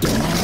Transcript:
Yeah.